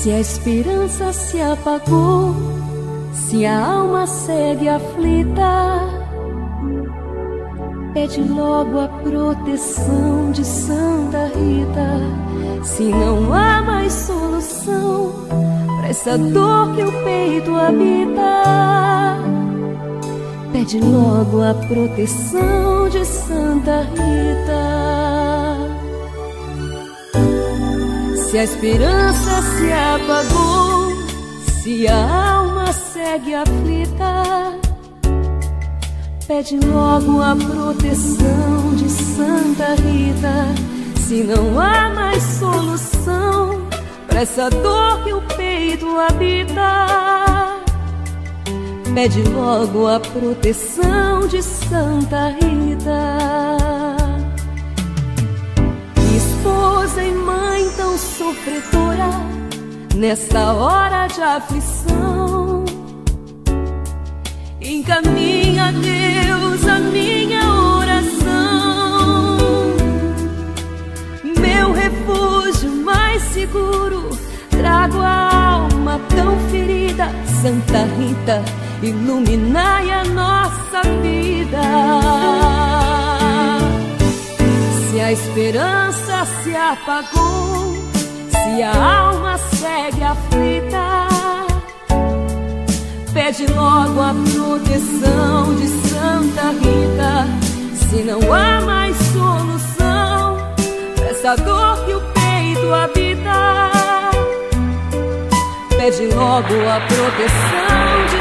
Se a esperança se apagou, se a alma segue aflita, pede logo a proteção de Santa Rita. Se não há mais solução para essa dor que o peito habita, pede logo a proteção de Santa Rita. Se a esperança se apagou, se a alma segue aflita, pede logo a proteção de Santa Rita. Se não há mais solução para essa dor que o peito habita, pede logo a proteção de Santa Rita. Sofredora nesta hora de aflição. Encaminha Deus a minha oração, meu refúgio mais seguro. Trago a alma tão ferida, Santa Rita, iluminai a nossa vida. Se a esperança se apagou, se a alma segue aflita, pede logo a proteção de Santa Rita. Se não há mais solução pra essa dor que o peito habita, pede logo a proteção de